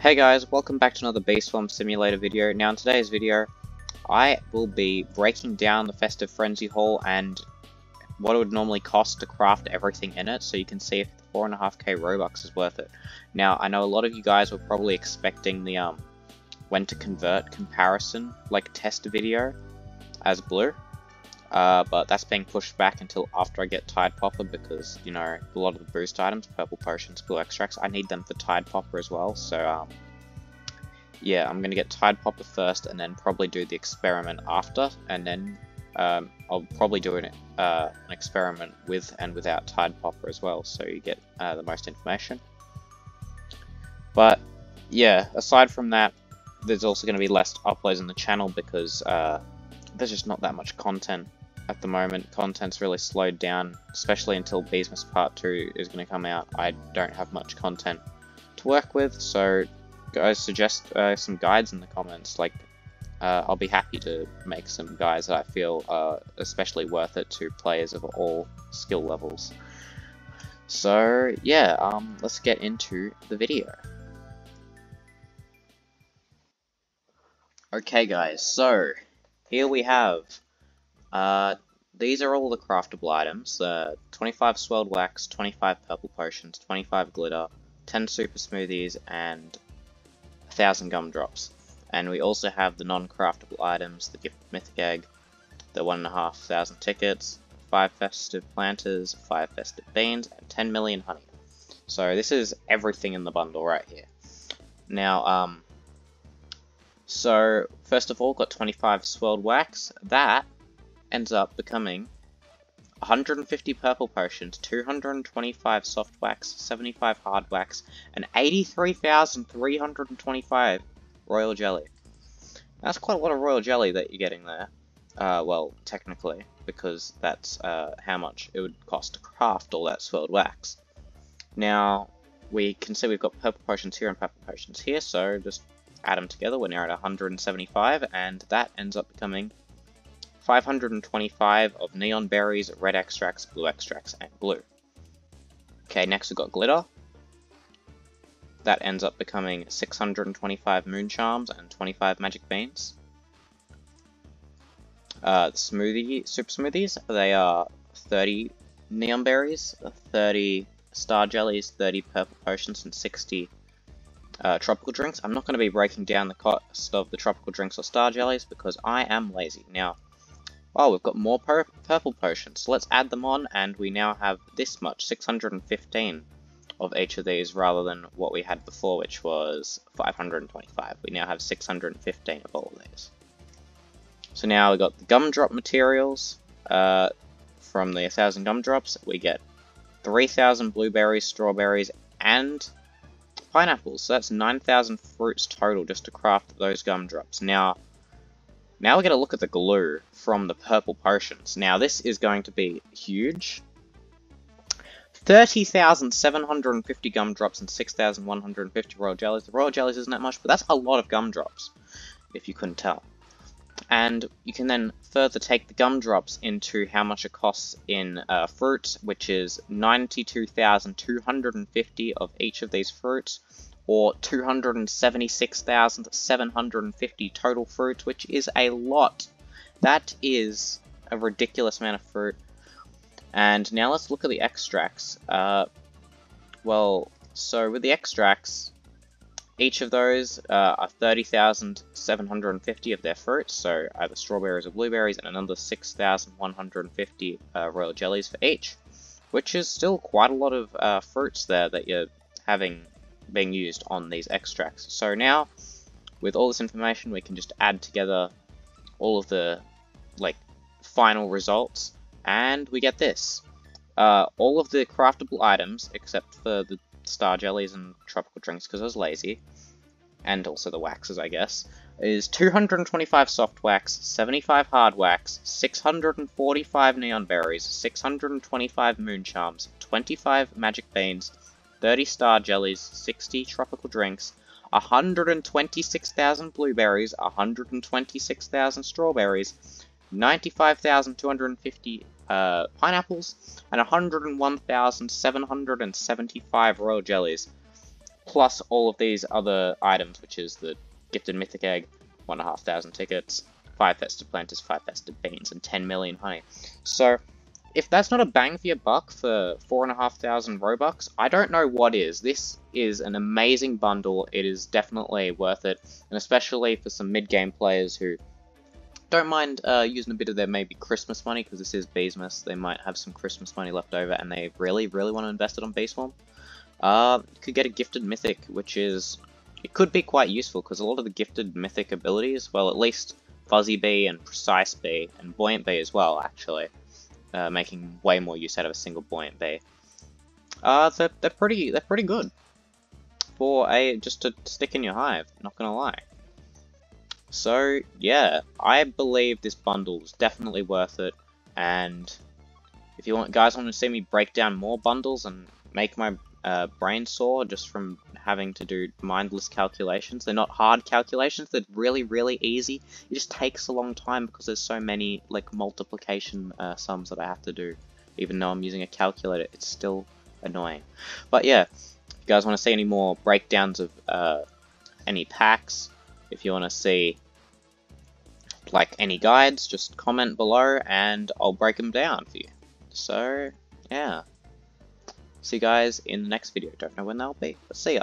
Hey guys, welcome back to another Bee Swarm Simulator video. Now in today's video, I will be breaking down the Festive Frenzy Hall and what it would normally cost to craft everything in it, so you can see if the 4.5k Robux is worth it. Now, I know a lot of you guys were probably expecting the um when to convert comparison, like test video, as blue. Uh, but that's being pushed back until after I get Tide Popper because, you know, a lot of the boost items, purple potions, blue extracts, I need them for Tide Popper as well, so, um, yeah, I'm going to get Tide Popper first and then probably do the experiment after, and then um, I'll probably do an, uh, an experiment with and without Tide Popper as well, so you get uh, the most information. But, yeah, aside from that, there's also going to be less uploads on the channel because uh, there's just not that much content at the moment. Content's really slowed down, especially until Beesmas Part 2 is going to come out. I don't have much content to work with, so guys suggest uh, some guides in the comments. Like, uh, I'll be happy to make some guides that I feel are especially worth it to players of all skill levels. So, yeah, um, let's get into the video. Okay guys, so here we have uh, these are all the craftable items. Uh, 25 swirled wax, 25 purple potions, 25 glitter, 10 super smoothies, and 1000 gumdrops. And we also have the non-craftable items, the gift mythic egg, the 1,500 tickets, 5 festive planters, 5 festive beans, and 10 million honey. So this is everything in the bundle right here. Now, um, so first of all, got 25 swirled wax. That ends up becoming 150 purple potions, 225 soft wax, 75 hard wax, and 83,325 royal jelly. That's quite a lot of royal jelly that you're getting there. Uh, well, technically, because that's uh, how much it would cost to craft all that swirled wax. Now, we can see we've got purple potions here and purple potions here, so just add them together, we're now at 175, and that ends up becoming 525 of neon berries, red extracts, glue extracts, and blue. Okay, next we've got glitter. That ends up becoming 625 moon charms and 25 magic beans. Uh, smoothie, super smoothies, they are 30 neon berries, 30 star jellies, 30 purple potions, and 60 uh, tropical drinks. I'm not going to be breaking down the cost of the tropical drinks or star jellies because I am lazy. Now, Oh, we've got more pur purple potions. So let's add them on, and we now have this much, 615 of each of these, rather than what we had before, which was 525. We now have 615 of all of these. So now we've got the gumdrop materials uh, from the 1000 gumdrops. We get 3000 blueberries, strawberries, and pineapples. So that's 9,000 fruits total just to craft those gumdrops. Now, now we're going to look at the glue from the purple potions. Now this is going to be huge. 30,750 gumdrops and 6,150 royal jellies. The royal jellies isn't that much, but that's a lot of gumdrops, if you couldn't tell. And you can then further take the gumdrops into how much it costs in uh, fruit, which is 92,250 of each of these fruits or 276,750 total fruits, which is a lot. That is a ridiculous amount of fruit. And now let's look at the extracts. Uh, well, so with the extracts, each of those uh, are 30,750 of their fruits, so either strawberries or blueberries, and another 6,150 uh, royal jellies for each, which is still quite a lot of uh, fruits there that you're having being used on these extracts. So now, with all this information, we can just add together all of the like final results, and we get this. Uh, all of the craftable items, except for the star jellies and tropical drinks because I was lazy, and also the waxes, I guess, is 225 soft wax, 75 hard wax, 645 neon berries, 625 moon charms, 25 magic beans, 30 star jellies, 60 tropical drinks, 126,000 blueberries, 126,000 strawberries, 95,250 uh, pineapples, and 101,775 royal jellies. plus all of these other items, which is the gifted mythic egg, one and a half thousand tickets, five festive planters, five festive beans, and 10 million honey. So, if that's not a bang for your buck for four and a half thousand Robux, I don't know what is. This is an amazing bundle. It is definitely worth it, and especially for some mid-game players who don't mind uh, using a bit of their maybe Christmas money, because this is Beesmas. They might have some Christmas money left over, and they really, really want to invest it on Bee Swarm. Uh, could get a gifted mythic, which is it could be quite useful because a lot of the gifted mythic abilities, well, at least Fuzzy Bee and Precise Bee and Buoyant Bee as well, actually, uh, making way more use out of a single Buoyant Bee. Uh, they're, they're pretty they're pretty good for a just to stick in your hive. Not gonna lie. So yeah, I believe this bundle is definitely worth it, and if you want guys want to see me break down more bundles and make my uh, brain sore just from having to do mindless calculations. They're not hard calculations, they're really, really easy. It just takes a long time because there's so many like multiplication uh, sums that I have to do. Even though I'm using a calculator, it's still annoying. But yeah, if you guys want to see any more breakdowns of uh, any packs, if you want to see like any guides, just comment below and I'll break them down for you. So, yeah. See you guys in the next video. Don't know when that'll be, but see ya.